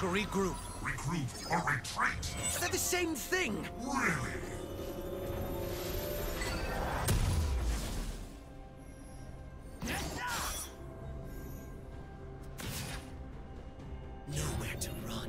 To regroup. Regroup or retreat? They're the same thing. Really? Nowhere to run.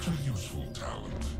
Such a useful talent.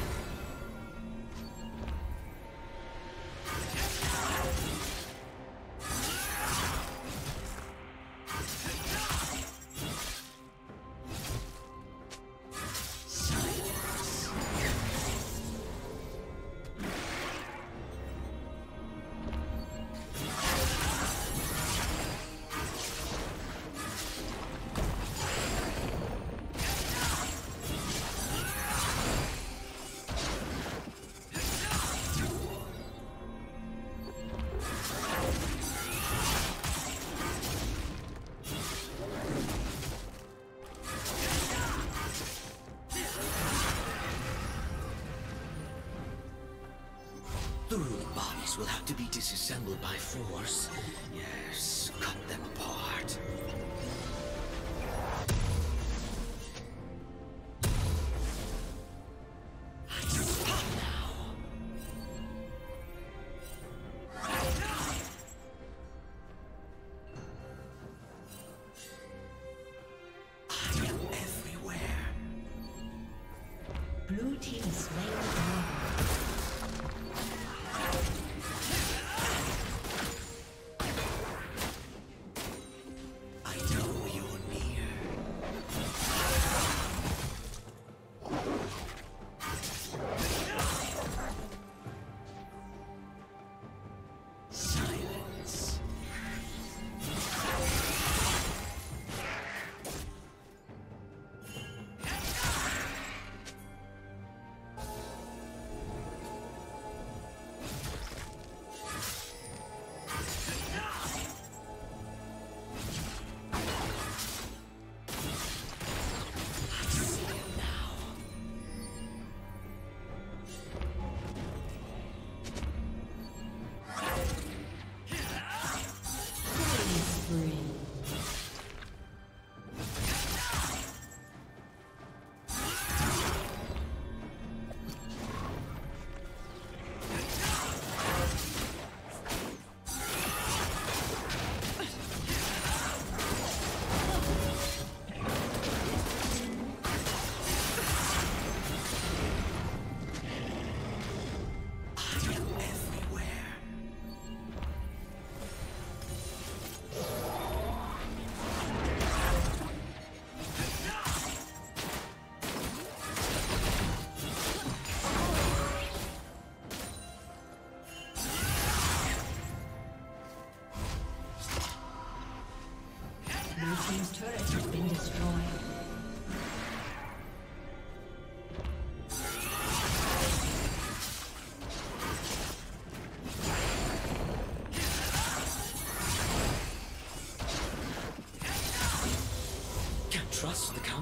Will have to be disassembled by force.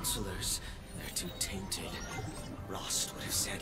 Counselors. They're too tainted. Rhaast would have said.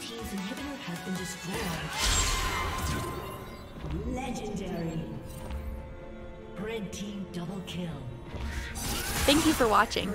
Team's inhibitor has been destroyed. Legendary. Red team double kill. Thank you for watching.